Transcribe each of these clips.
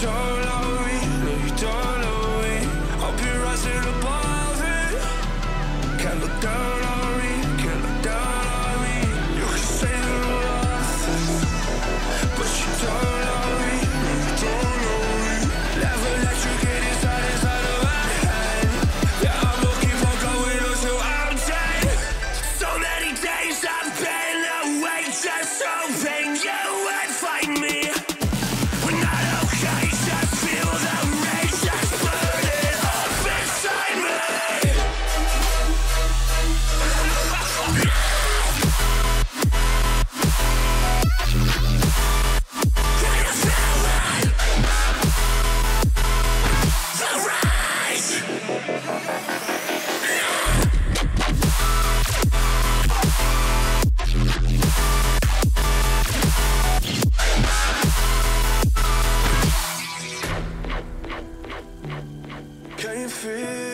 Don't feel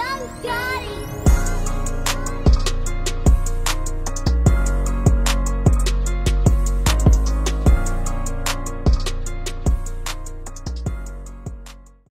young daddy.